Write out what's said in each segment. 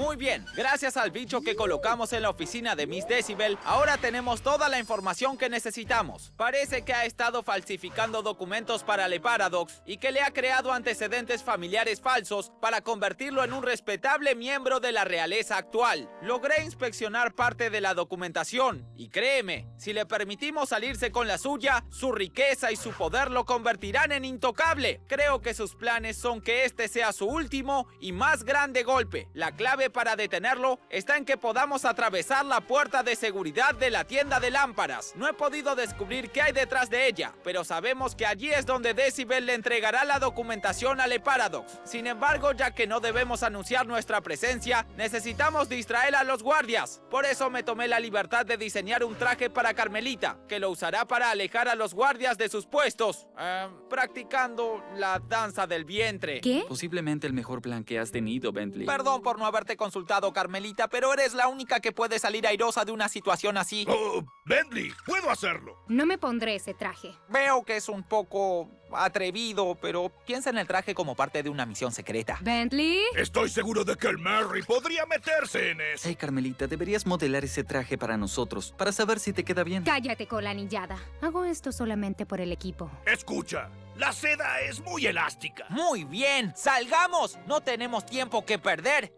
Muy bien, gracias al bicho que colocamos en la oficina de Miss Decibel, ahora tenemos toda la información que necesitamos. Parece que ha estado falsificando documentos para Le Paradox y que le ha creado antecedentes familiares falsos para convertirlo en un respetable miembro de la realeza actual. Logré inspeccionar parte de la documentación y créeme, si le permitimos salirse con la suya, su riqueza y su poder lo convertirán en intocable. Creo que sus planes son que este sea su último y más grande golpe. La clave para detenerlo está en que podamos atravesar la puerta de seguridad de la tienda de lámparas. No he podido descubrir qué hay detrás de ella, pero sabemos que allí es donde Decibel le entregará la documentación a Le Paradox. Sin embargo, ya que no debemos anunciar nuestra presencia, necesitamos distraer a los guardias. Por eso me tomé la libertad de diseñar un traje para Carmelita, que lo usará para alejar a los guardias de sus puestos, eh, practicando la danza del vientre. ¿Qué? Posiblemente el mejor plan que has tenido, Bentley. Perdón por no haberte consultado, Carmelita, pero eres la única que puede salir airosa de una situación así. Oh, Bentley, puedo hacerlo. No me pondré ese traje. Veo que es un poco atrevido, pero piensa en el traje como parte de una misión secreta. ¿Bentley? Estoy seguro de que el Merry podría meterse en eso. Hey, Carmelita, deberías modelar ese traje para nosotros, para saber si te queda bien. Cállate con la anillada. Hago esto solamente por el equipo. Escucha, la seda es muy elástica. Muy bien, salgamos. No tenemos tiempo que perder.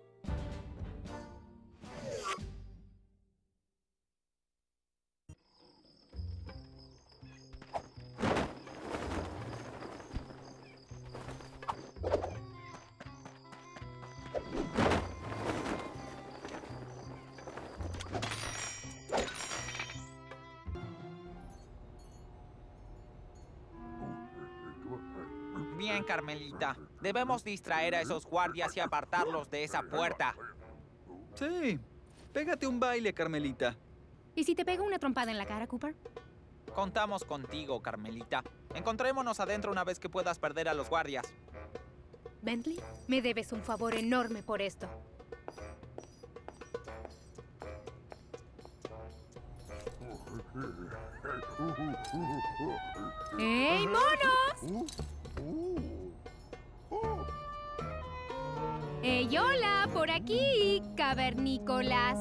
Bien, Carmelita. Debemos distraer a esos guardias y apartarlos de esa puerta. Sí. Pégate un baile, Carmelita. ¿Y si te pego una trompada en la cara, Cooper? Contamos contigo, Carmelita. Encontrémonos adentro una vez que puedas perder a los guardias. Bentley, me debes un favor enorme por esto. ¡Ey, monos! ¡Ey, hola! Por aquí, cavernícolas.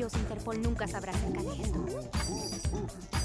Dios, Interpol nunca sabrá acerca de esto.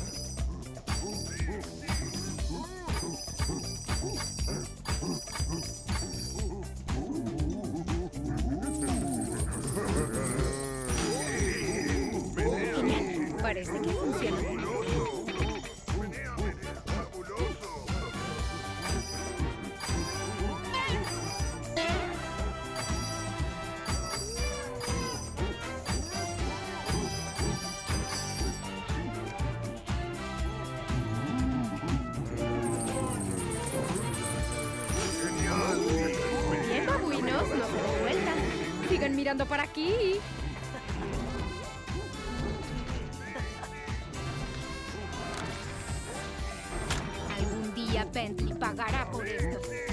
Sigan mirando para aquí. Algún día Bentley pagará por esto.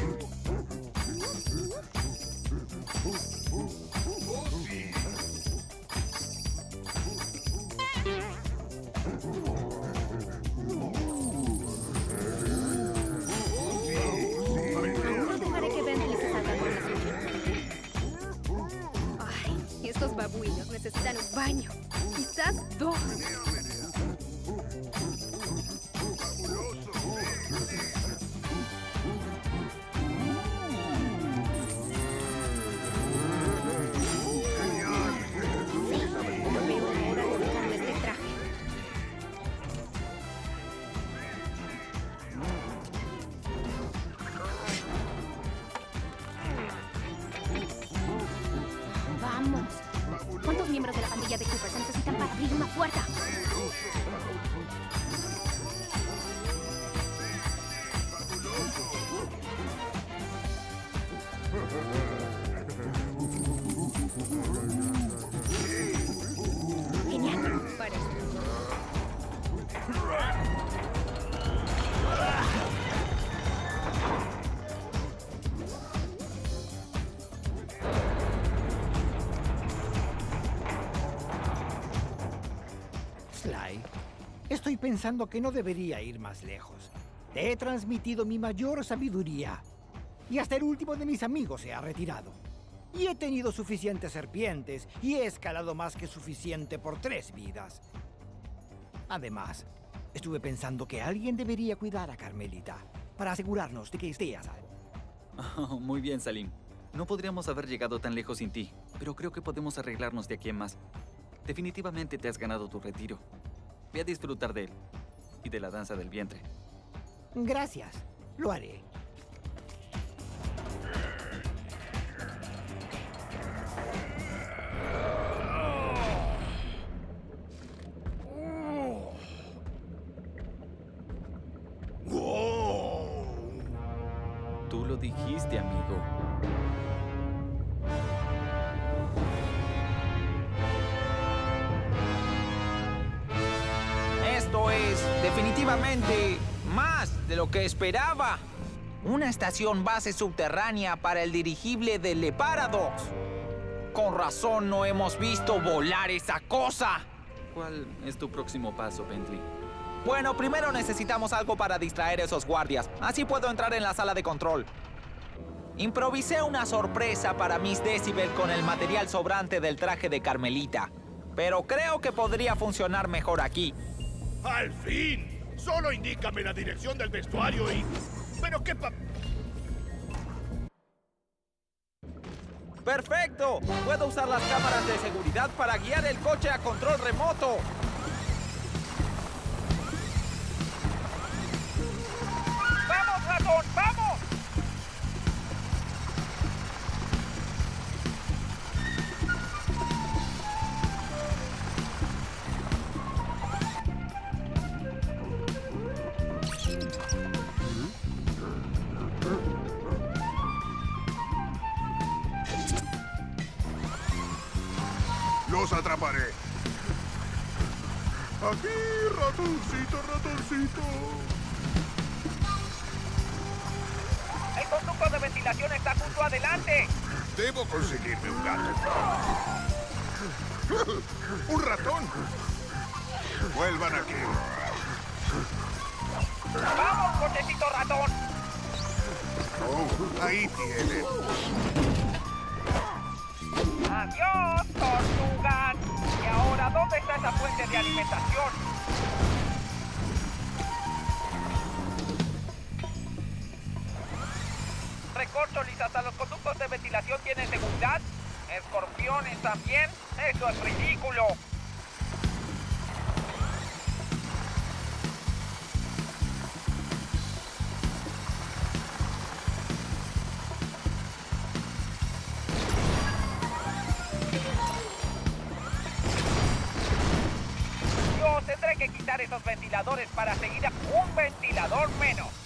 Sly, estoy pensando que no debería ir más lejos. Te he transmitido mi mayor sabiduría. Y hasta el último de mis amigos se ha retirado. Y he tenido suficientes serpientes y he escalado más que suficiente por tres vidas. Además, estuve pensando que alguien debería cuidar a Carmelita para asegurarnos de que esté a salvo. Oh, muy bien, Salim. No podríamos haber llegado tan lejos sin ti, pero creo que podemos arreglarnos de aquí más. Definitivamente te has ganado tu retiro. Ve a disfrutar de él y de la danza del vientre. Gracias, lo haré. Tú lo dijiste, amigo. Definitivamente más de lo que esperaba. Una estación base subterránea para el dirigible de Leparadox. Con razón no hemos visto volar esa cosa. ¿Cuál es tu próximo paso, Bentley? Bueno, primero necesitamos algo para distraer a esos guardias. Así puedo entrar en la sala de control. Improvisé una sorpresa para Miss Decibel con el material sobrante del traje de Carmelita. Pero creo que podría funcionar mejor aquí. ¡Al fin! Solo indícame la dirección del vestuario y... ¿Pero qué pa... ¡Perfecto! Puedo usar las cámaras de seguridad para guiar el coche a control remoto. Adelante. Debo conseguirme un gato. ¡Un ratón! Vuelvan aquí. ¡Vamos, cochecito ratón! Oh, ahí tienen. ¡Adiós, tortugas! ¿Y ahora dónde está esa fuente de alimentación? Recorcholis, hasta los conductos de ventilación tienen seguridad. Escorpiones también. Eso es ridículo. Yo tendré que quitar esos ventiladores para seguir a un ventilador menos.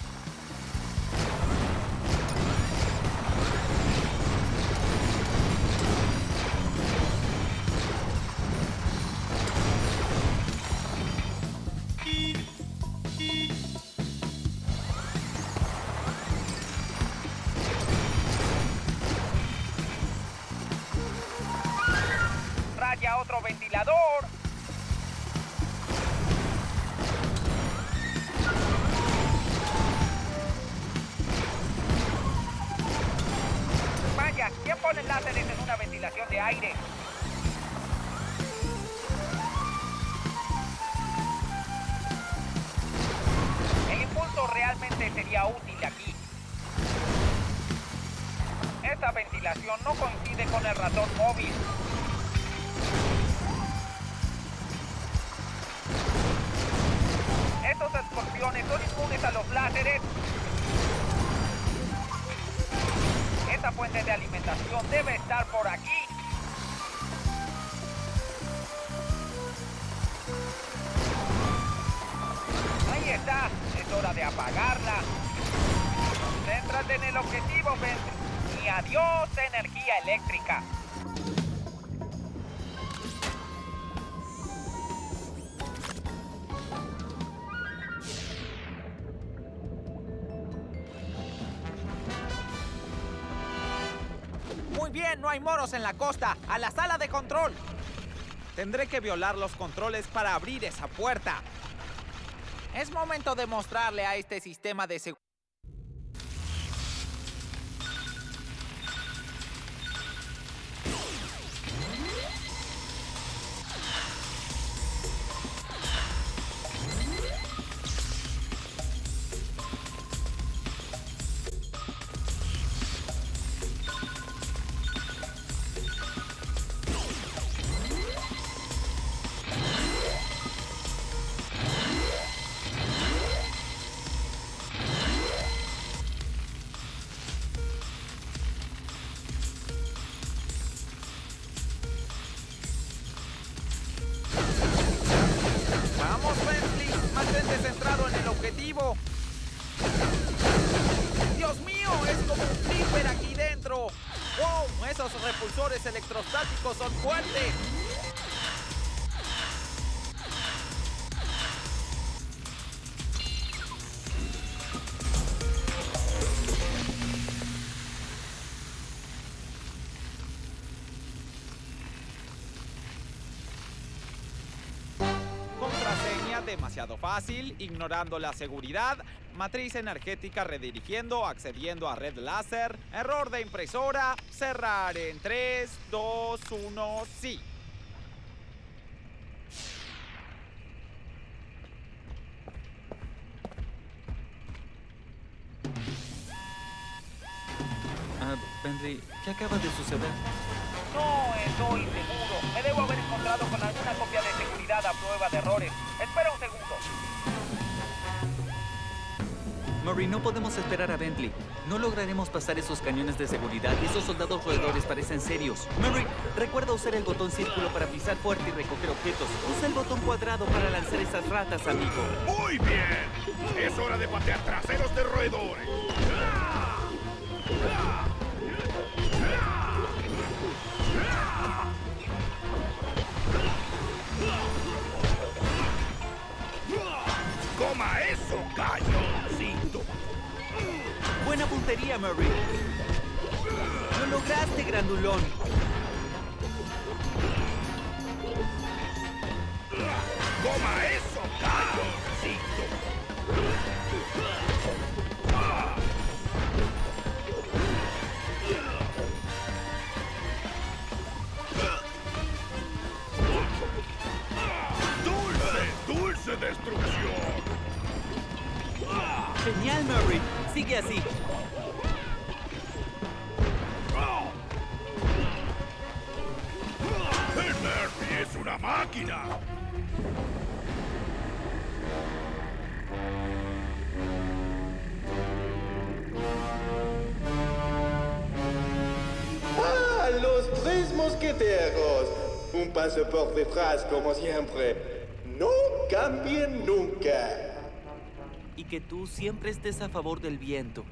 No coincide con el ratón móvil. Bien, no hay moros en la costa. A la sala de control. Tendré que violar los controles para abrir esa puerta. Es momento de mostrarle a este sistema de seguridad. Demasiado fácil, ignorando la seguridad, matriz energética redirigiendo, accediendo a red láser, error de impresora, cerrar en 3, 2, 1, sí. Ah, Bentley, ¿qué acaba de suceder? No estoy seguro. Me debo haber encontrado con alguna copia de a prueba de errores. Espera un segundo. Murray, no podemos esperar a Bentley. No lograremos pasar esos cañones de seguridad y esos soldados roedores parecen serios. Murray, recuerda usar el botón círculo para pisar fuerte y recoger objetos. Usa el botón cuadrado para lanzar esas ratas, amigo. Muy bien. Es hora de patear traseros de roedores. ¡Coma Puntería, Murray. Lo lograste, grandulón. Es una máquina! ¡Ah! Los tres mosqueteros. Un paso por detrás como siempre. No cambien nunca. Y que tú siempre estés a favor del viento.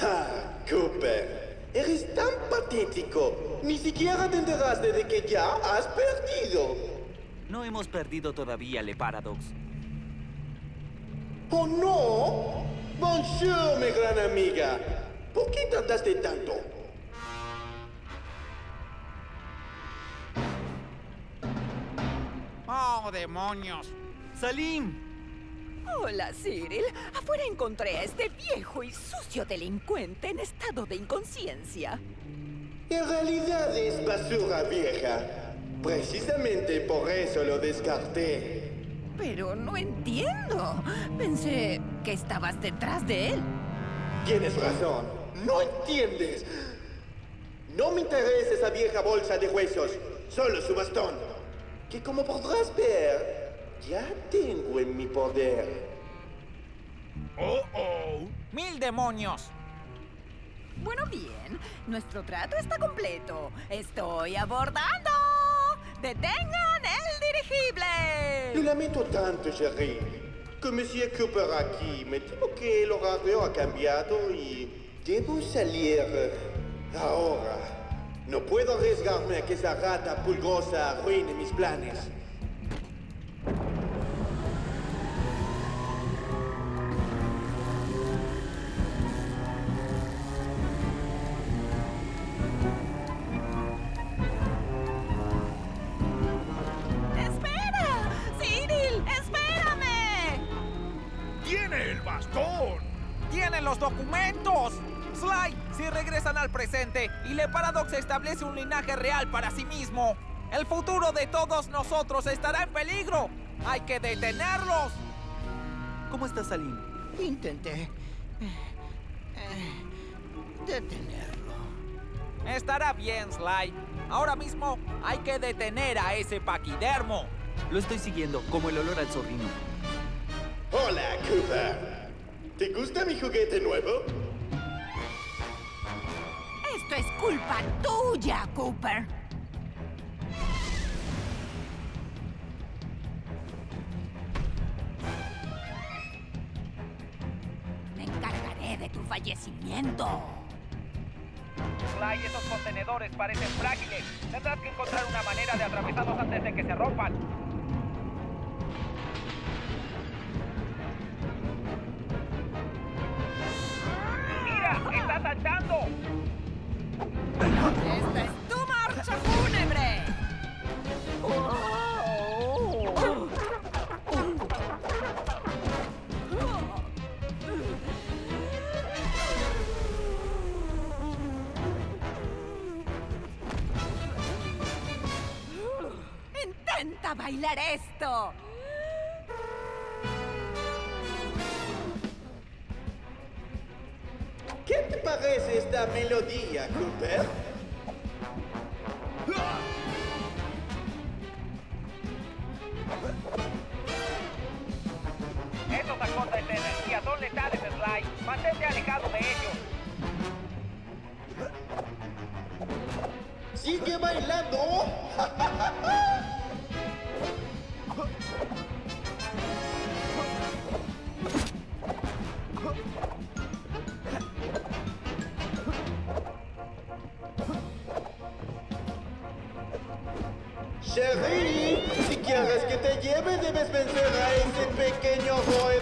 ¡Ah! Cooper. Eres tan patético. Ni siquiera te enteraste de que ya has perdido. No hemos perdido todavía, Le Paradox. ¿Oh no? Bonjour, mi gran amiga. ¿Por qué tardaste tanto? ¡Oh, demonios! ¡Salim! Hola, Cyril. Afuera encontré a este viejo y sucio delincuente en estado de inconsciencia. En realidad es basura vieja. Precisamente por eso lo descarté. Pero no entiendo. Pensé que estabas detrás de él. Tienes razón. No entiendes. No me interesa esa vieja bolsa de huesos. Solo su bastón. Que como podrás ver, ya tengo en mi poder. ¡Oh, oh! ¡Mil demonios! Bueno, bien. Nuestro trato está completo. Estoy abordando. ¡Detengan el Lo dirigible! lamento tanto, Jerry. Con Monsieur Cooper aquí, me temo que el horario ha cambiado y debo salir ahora. No puedo arriesgarme a que esa rata pulgosa arruine mis planes. Establece un linaje real para sí mismo, el futuro de todos nosotros estará en peligro. ¡Hay que detenerlos! ¿Cómo estás, Salim? Intenté... eh, detenerlo. Estará bien, Sly. Ahora mismo hay que detener a ese paquidermo. Lo estoy siguiendo, como el olor al zorrino. Hola, Cooper. ¿Te gusta mi juguete nuevo? Culpa tuya, Cooper. Me encargaré de tu fallecimiento. Sly, esos contenedores parecen frágiles. Tendrás que encontrar una manera de atravesarlos antes de que se rompan. ¡Mira! ¡Está saltando! ¡Esta es tu marcha fúnebre! ¡Intenta bailar esto! ¿Qué te parece esta melodía, Cooper? Esos lleve, debes vencer a ese pequeño roedor.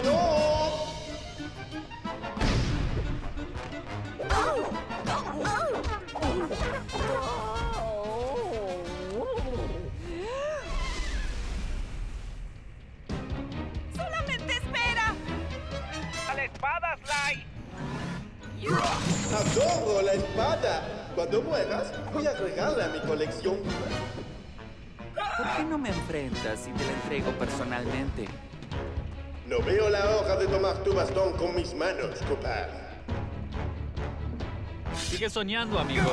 No veo la hora de tomar tu bastón con mis manos, Cooper. Sigue soñando, amigo.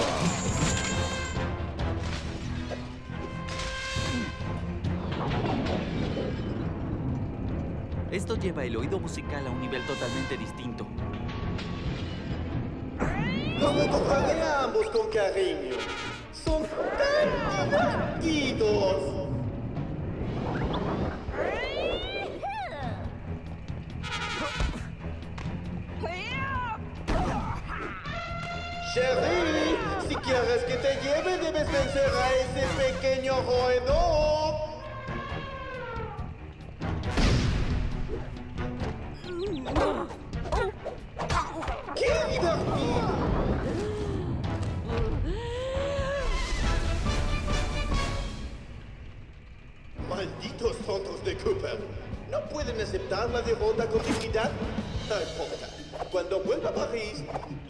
Esto lleva el oído musical a un nivel totalmente distinto. Los recogeré a ambos con cariño. Son tan divertidos. Quieres que te lleve, debes vencer a ese pequeño roedor. ¡Qué divertido! Malditos tontos de Cooper. ¿No pueden aceptar la derrota con dignidad? No importa.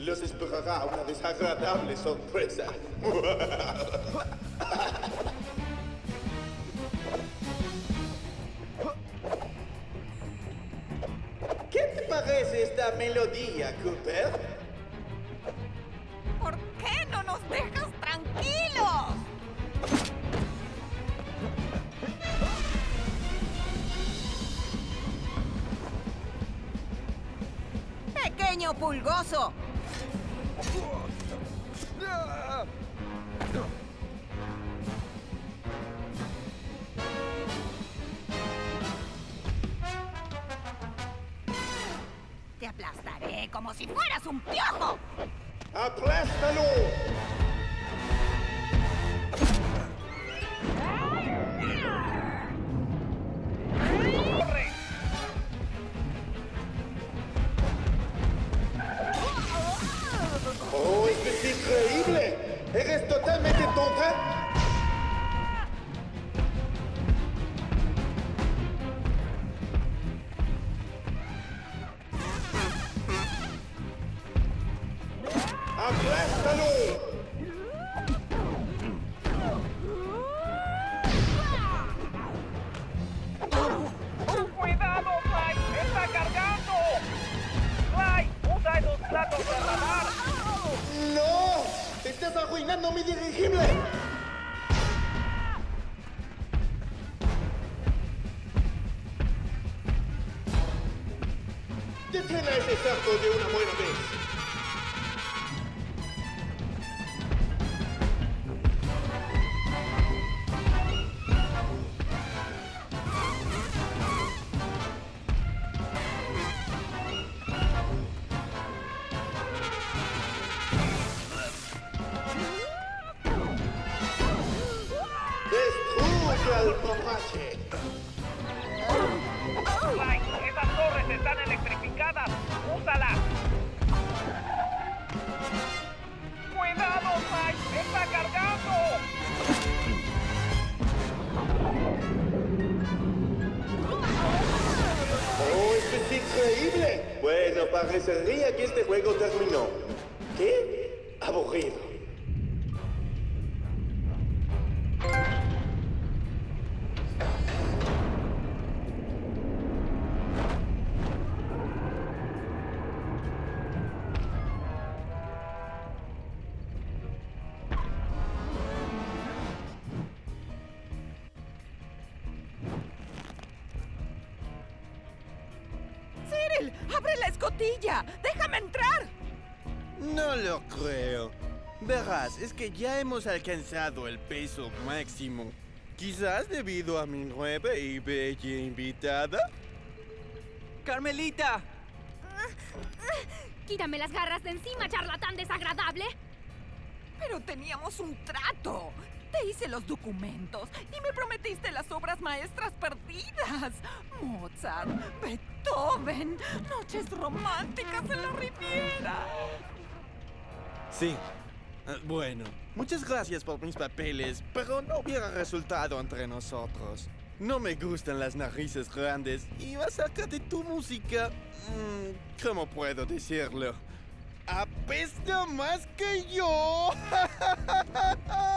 Los esperará una desagradable sorpresa. como si fueras un piojo! ¡Aplástalo! ¡Estás arruinando mi dirigible! ¡Fly! ¡Esas torres están electrificadas! ¡Úsalas! ¡Cuidado, Fly! ¡Está cargando! ¡Oh, esto es increíble! Bueno, parecería que este juego terminó. ¿Qué? Aburrido. ¡Abre la escotilla! ¡Déjame entrar! No lo creo. Verás, es que ya hemos alcanzado el peso máximo. Quizás debido a mi nueva y bella invitada. ¡Carmelita! Quítame las garras de encima, charlatán desagradable. Pero teníamos un trato. Hice los documentos y me prometiste las obras maestras perdidas. Mozart, Beethoven, noches románticas en la Riviera. Sí. Ah, Bueno, muchas gracias por mis papeles, pero no hubiera resultado entre nosotros. No me gustan las narices grandes y acerca de tu música, mm, ¿cómo puedo decirlo? Apesta más que yo.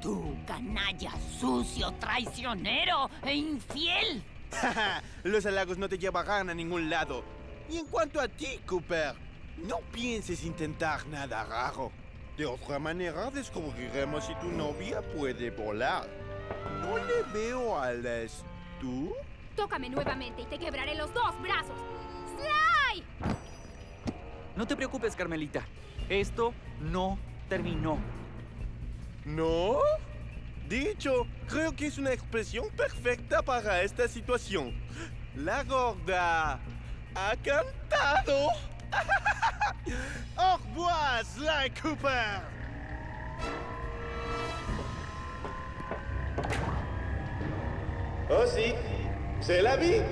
Tú, canalla, sucio, traicionero e infiel. Los halagos no te llevarán a ningún lado. Y en cuanto a ti, Cooper, no pienses intentar nada raro. De otra manera descubriremos si tu novia puede volar. No le veo alas. ¿Tú? Tócame nuevamente y te quebraré los dos brazos. ¡Sly! No te preocupes, Carmelita. Esto no terminó. ¿No? Dicho, creo que es una expresión perfecta para esta situación. La gorda ha cantado. Au revoir, Sly Cooper. Oh sí, c'est la vie.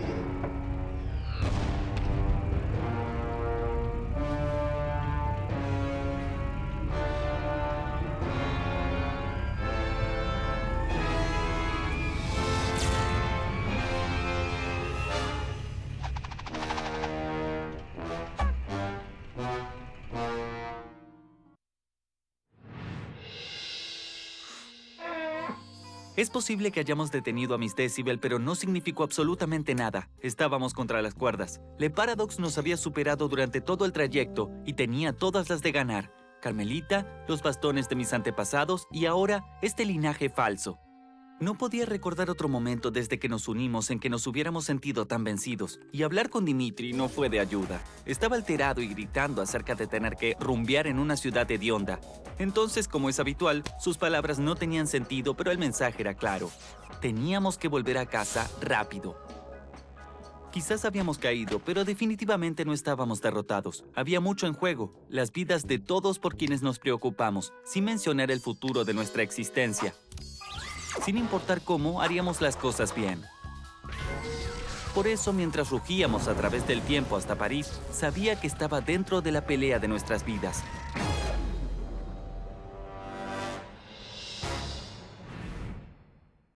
Es posible que hayamos detenido a Miss Decibel, pero no significó absolutamente nada. Estábamos contra las cuerdas. Le Paradox nos había superado durante todo el trayecto y tenía todas las de ganar. Carmelita, los bastones de mis antepasados y ahora este linaje falso. No podía recordar otro momento desde que nos unimos en que nos hubiéramos sentido tan vencidos, y hablar con Dimitri no fue de ayuda. Estaba alterado y gritando acerca de tener que rumbear en una ciudad hedionda. Entonces, como es habitual, sus palabras no tenían sentido, pero el mensaje era claro. Teníamos que volver a casa rápido. Quizás habíamos caído, pero definitivamente no estábamos derrotados. Había mucho en juego, las vidas de todos por quienes nos preocupamos, sin mencionar el futuro de nuestra existencia. Sin importar cómo, haríamos las cosas bien. Por eso, mientras rugíamos a través del tiempo hasta París, sabía que estaba dentro de la pelea de nuestras vidas.